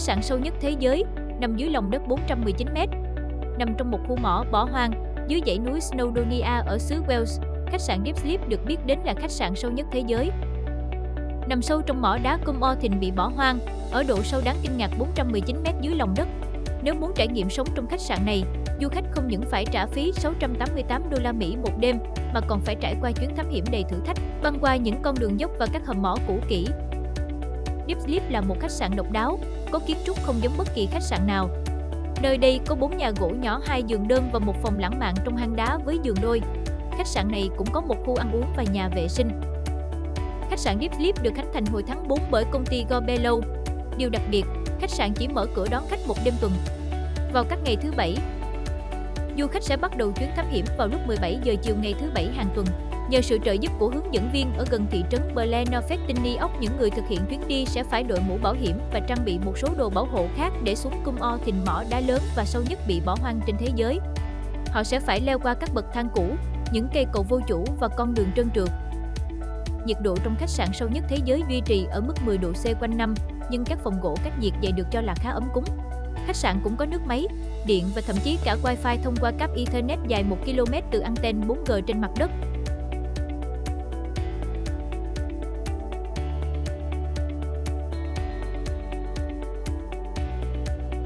khách sạn sâu nhất thế giới, nằm dưới lòng đất 419 m. Nằm trong một khu mỏ bỏ hoang dưới dãy núi Snowdonia ở xứ Wales, khách sạn Deep Sleep được biết đến là khách sạn sâu nhất thế giới. Nằm sâu trong mỏ đá Cung Orton bị bỏ hoang, ở độ sâu đáng kinh ngạc 419 m dưới lòng đất. Nếu muốn trải nghiệm sống trong khách sạn này, du khách không những phải trả phí 688 đô la Mỹ một đêm mà còn phải trải qua chuyến thám hiểm đầy thử thách, băng qua những con đường dốc và các hầm mỏ cũ kỹ. Deep Sleep là một khách sạn độc đáo, có kiến trúc không giống bất kỳ khách sạn nào. Nơi đây có 4 nhà gỗ nhỏ, hai giường đơn và một phòng lãng mạn trong hang đá với giường đôi. Khách sạn này cũng có một khu ăn uống và nhà vệ sinh. Khách sạn Deep Sleep được khánh thành hồi tháng 4 bởi công ty Gobello. Điều đặc biệt, khách sạn chỉ mở cửa đón khách một đêm tuần. Vào các ngày thứ bảy, du khách sẽ bắt đầu chuyến thám hiểm vào lúc 17 giờ chiều ngày thứ bảy hàng tuần. Nhờ sự trợ giúp của hướng dẫn viên ở gần thị trấn Blenofettini Ốc, những người thực hiện chuyến đi sẽ phải đội mũ bảo hiểm và trang bị một số đồ bảo hộ khác để xuống cung o thình mỏ đá lớn và sâu nhất bị bỏ hoang trên thế giới. Họ sẽ phải leo qua các bậc thang cũ, những cây cầu vô chủ và con đường trơn trượt. Nhiệt độ trong khách sạn sâu nhất thế giới duy trì ở mức 10 độ C quanh năm, nhưng các phòng gỗ cách nhiệt dày được cho là khá ấm cúng. Khách sạn cũng có nước máy, điện và thậm chí cả wifi thông qua cáp Ethernet dài 1 km từ anten 4G trên mặt đất.